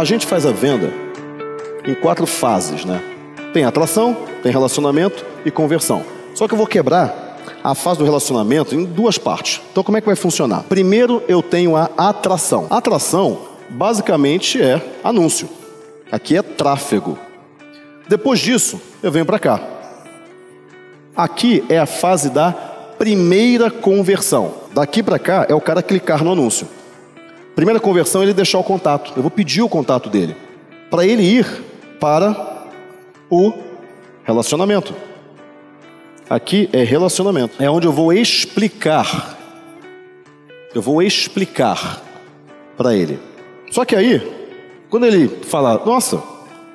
A gente faz a venda em quatro fases, né? Tem atração, tem relacionamento e conversão. Só que eu vou quebrar a fase do relacionamento em duas partes. Então, como é que vai funcionar? Primeiro, eu tenho a atração. A atração, basicamente, é anúncio. Aqui é tráfego. Depois disso, eu venho para cá. Aqui é a fase da primeira conversão. Daqui para cá é o cara clicar no anúncio. Primeira conversão, ele deixar o contato. Eu vou pedir o contato dele para ele ir para o relacionamento. Aqui é relacionamento. É onde eu vou explicar. Eu vou explicar para ele. Só que aí, quando ele fala, nossa,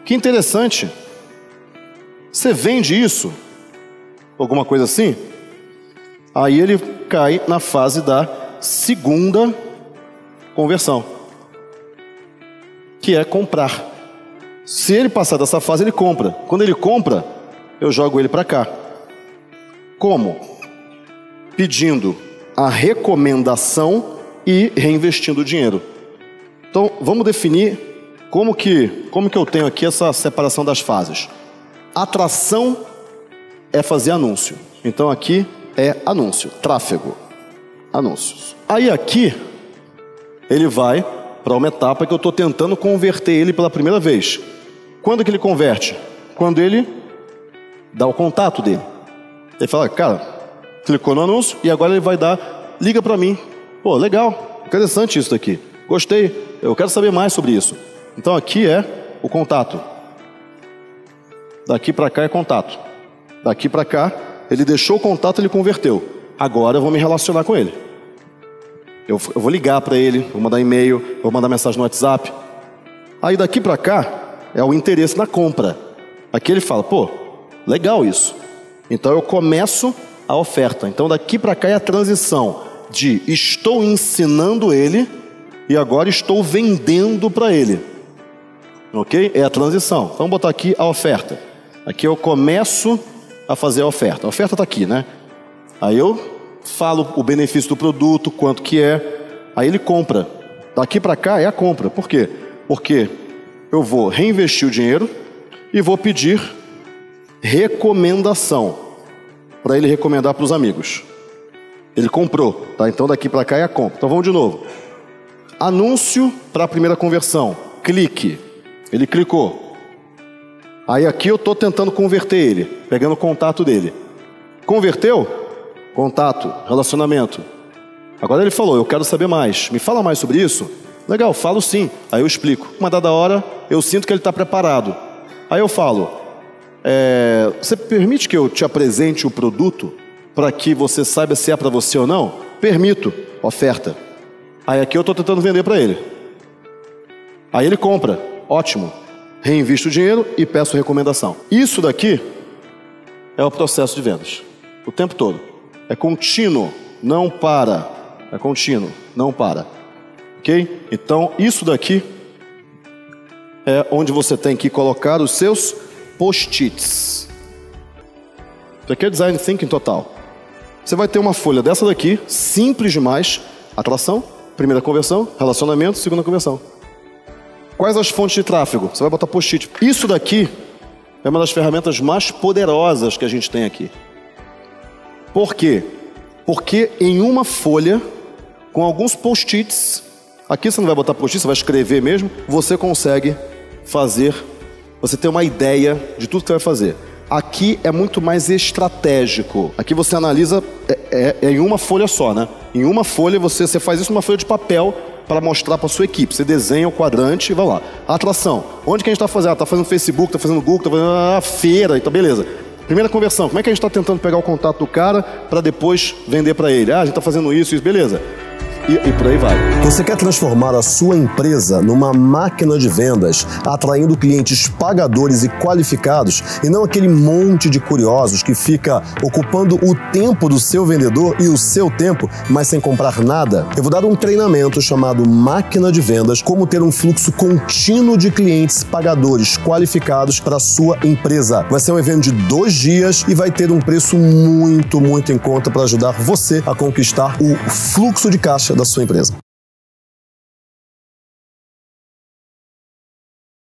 que interessante, você vende isso? Alguma coisa assim? Aí ele cai na fase da segunda conversão, que é comprar. Se ele passar dessa fase, ele compra. Quando ele compra, eu jogo ele para cá. Como? Pedindo a recomendação e reinvestindo o dinheiro. Então, vamos definir como que, como que eu tenho aqui essa separação das fases. Atração é fazer anúncio. Então aqui é anúncio, tráfego, anúncios. Aí aqui ele vai para uma etapa que eu estou tentando converter ele pela primeira vez. Quando que ele converte? Quando ele dá o contato dele. Ele fala, cara, clicou no anúncio e agora ele vai dar, liga para mim. Pô, legal, interessante isso daqui. Gostei, eu quero saber mais sobre isso. Então aqui é o contato. Daqui para cá é contato. Daqui para cá, ele deixou o contato, ele converteu. Agora eu vou me relacionar com ele. Eu, eu vou ligar para ele, vou mandar e-mail, vou mandar mensagem no WhatsApp. Aí daqui para cá é o interesse na compra. Aqui ele fala, pô, legal isso. Então eu começo a oferta. Então daqui para cá é a transição de estou ensinando ele e agora estou vendendo para ele. Ok? É a transição. Vamos botar aqui a oferta. Aqui eu começo a fazer a oferta. A oferta está aqui, né? Aí eu falo o benefício do produto, quanto que é. Aí ele compra. Daqui para cá é a compra. Por quê? Porque eu vou reinvestir o dinheiro e vou pedir recomendação para ele recomendar para os amigos. Ele comprou, tá? Então daqui para cá é a compra. Então vamos de novo. Anúncio para a primeira conversão. Clique. Ele clicou. Aí aqui eu estou tentando converter ele, pegando o contato dele. Converteu? Contato, relacionamento. Agora ele falou, eu quero saber mais. Me fala mais sobre isso? Legal, falo sim. Aí eu explico. Uma dada hora, eu sinto que ele está preparado. Aí eu falo, é, você permite que eu te apresente o produto para que você saiba se é para você ou não? Permito. Oferta. Aí aqui eu estou tentando vender para ele. Aí ele compra. Ótimo. Reinvisto o dinheiro e peço recomendação. Isso daqui é o processo de vendas. O tempo todo. É contínuo, não para. É contínuo, não para. Ok? Então, isso daqui é onde você tem que colocar os seus post-its. Isso aqui é design thinking total. Você vai ter uma folha dessa daqui, simples demais. Atração, primeira conversão, relacionamento, segunda conversão. Quais as fontes de tráfego? Você vai botar post-it. Isso daqui é uma das ferramentas mais poderosas que a gente tem aqui. Por quê? Porque em uma folha, com alguns post-its, aqui você não vai botar post-it, você vai escrever mesmo, você consegue fazer, você tem uma ideia de tudo que você vai fazer. Aqui é muito mais estratégico. Aqui você analisa é, é, é em uma folha só, né? Em uma folha você, você faz isso numa folha de papel para mostrar para sua equipe. Você desenha o quadrante e vai lá. Atração. Onde que a gente está fazendo? Está fazendo Facebook, está fazendo Google, está fazendo a feira, então beleza. Primeira conversão. Como é que a gente está tentando pegar o contato do cara para depois vender para ele? Ah, a gente está fazendo isso, isso, beleza e, e por aí vai. Você quer transformar a sua empresa numa máquina de vendas, atraindo clientes pagadores e qualificados e não aquele monte de curiosos que fica ocupando o tempo do seu vendedor e o seu tempo, mas sem comprar nada? Eu vou dar um treinamento chamado Máquina de Vendas, como ter um fluxo contínuo de clientes pagadores qualificados para sua empresa. Vai ser um evento de dois dias e vai ter um preço muito, muito em conta para ajudar você a conquistar o fluxo de caixa da sua empresa.